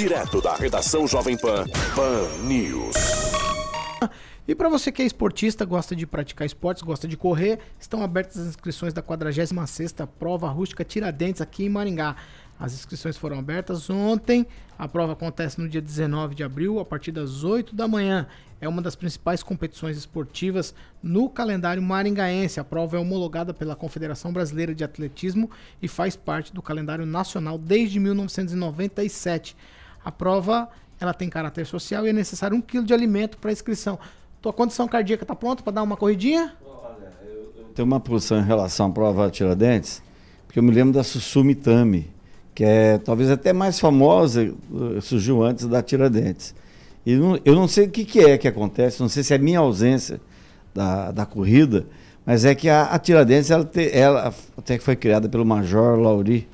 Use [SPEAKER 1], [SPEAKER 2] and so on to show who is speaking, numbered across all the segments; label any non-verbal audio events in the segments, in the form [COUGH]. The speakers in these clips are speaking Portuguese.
[SPEAKER 1] Direto da redação Jovem Pan, Pan News.
[SPEAKER 2] E para você que é esportista, gosta de praticar esportes, gosta de correr, estão abertas as inscrições da 46ª Prova Rústica Tiradentes aqui em Maringá. As inscrições foram abertas ontem. A prova acontece no dia 19 de abril, a partir das 8 da manhã. É uma das principais competições esportivas no calendário maringaense. A prova é homologada pela Confederação Brasileira de Atletismo e faz parte do calendário nacional desde 1997. A prova ela tem caráter social e é necessário um quilo de alimento para inscrição. Tua condição cardíaca está pronta para dar uma corridinha?
[SPEAKER 3] Tem uma posição em relação à prova Tiradentes, porque eu me lembro da Sussumitami que é talvez até mais famosa, eh, surgiu antes da Tiradentes. E não, eu não sei o que, que, é que acontece, não sei se é minha ausência da, da corrida, mas é que a, a Tiradentes, ela, te, ela, até que foi criada pelo Major Lauri,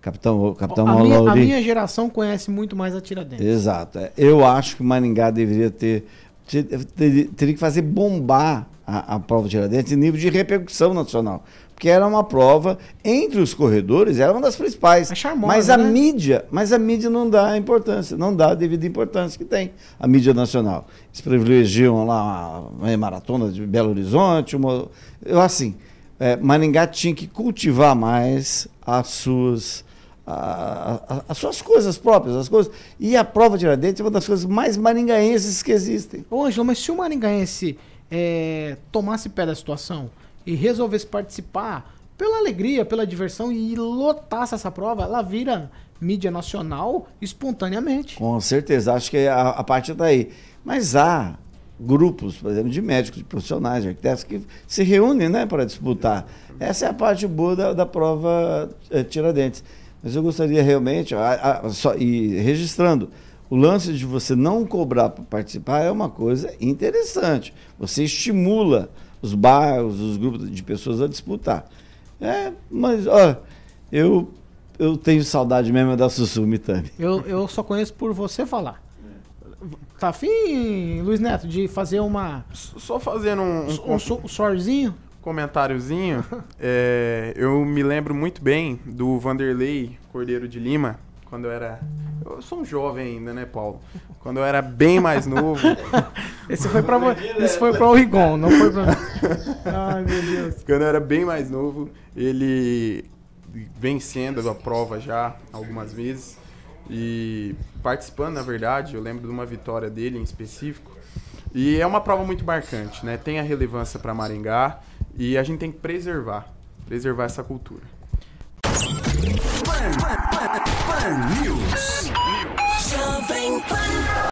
[SPEAKER 3] Capitão, Capitão
[SPEAKER 2] a, minha, a minha geração conhece muito mais a Tiradentes.
[SPEAKER 3] Exato. Eu acho que Maringá deveria ter, ter teria que fazer bombar a, a prova de Tiradentes em nível de repercussão nacional que era uma prova entre os corredores, era uma das principais. É charmosa, mas a né? mídia, mas a mídia não dá a importância, não dá a devida importância que tem a mídia nacional. Eles privilegiam lá uma maratona de Belo Horizonte, uma, eu assim, é, Maringá tinha que cultivar mais as suas a, a, as suas coisas próprias, as coisas. E a prova de Tiradentes é uma das coisas mais maringaenses que existem.
[SPEAKER 2] Ô, Ângelo, mas se o maringaense é, tomasse pé da situação, e resolvesse participar pela alegria, pela diversão e lotasse essa prova, ela vira mídia nacional espontaneamente.
[SPEAKER 3] Com certeza, acho que a, a parte está aí. Mas há grupos, por exemplo, de médicos, de profissionais, de arquitetos que se reúnem né, para disputar. Essa é a parte boa da, da prova é, Tiradentes. Mas eu gostaria realmente, a, a, só, e registrando, o lance de você não cobrar para participar é uma coisa interessante. Você estimula os bairros, os grupos de pessoas a disputar. É, mas, ó, eu, eu tenho saudade mesmo da Sussu Mitani.
[SPEAKER 2] Eu, eu só conheço por você falar. Tá afim, Luiz Neto, de fazer uma.
[SPEAKER 4] Só fazendo um.
[SPEAKER 2] Um, um, um sorzinho?
[SPEAKER 4] Comentáriozinho. é, eu me lembro muito bem do Vanderlei Cordeiro de Lima, quando eu era. Eu sou um jovem ainda, né, Paulo? Quando eu era bem mais novo. [LAUGHS]
[SPEAKER 2] Esse foi pra, esse foi pra o Rigon, não foi pra. [LAUGHS] Ai, meu Deus.
[SPEAKER 4] Quando eu era bem mais novo, ele vencendo a prova já algumas vezes. E participando, na verdade, eu lembro de uma vitória dele em específico. E é uma prova muito marcante, né? Tem a relevância para Maringá e a gente tem que preservar, preservar essa cultura. Pan, Pan, Pan, Pan News. Jovem Pan.